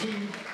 Merci.